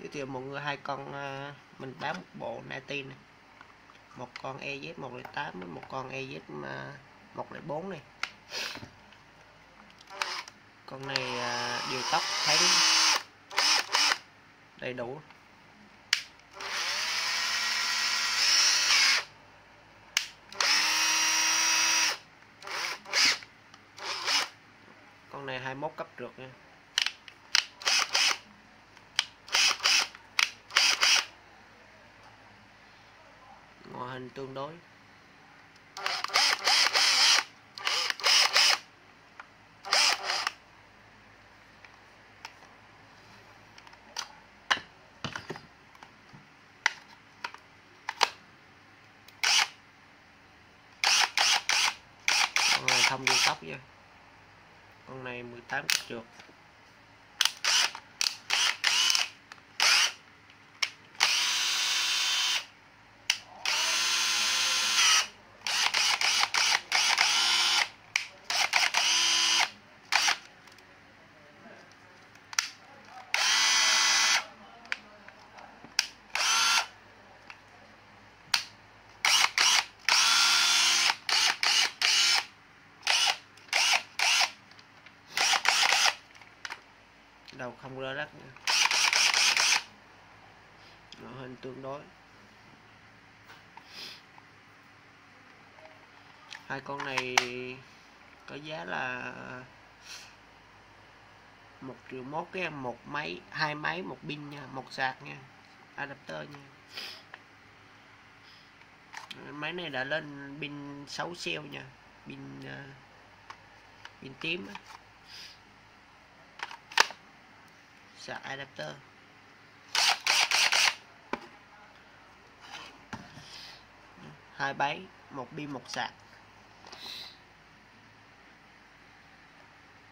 giới thiệu mọi người hai con à, mình bán một bộ Nati này. Một con EZ 108 với một con EZ à, 104 này. Con này à, điều tóc thấy đầy đủ. Con này 21 cấp được nha. Hình tương đối. Ờ, con này không đi tóc chứ con này 18 cấp trượt. Đầu không rơ rắc nữa. Nó hình tương đối. Hai con này có giá là một triệu mốt cái một máy hai máy một pin nha một sạc nha adapter nha. Máy này đã lên pin 6 cell nha pin uh, pin tím á. Sạc adapter. Hai bấy một pin một sạc.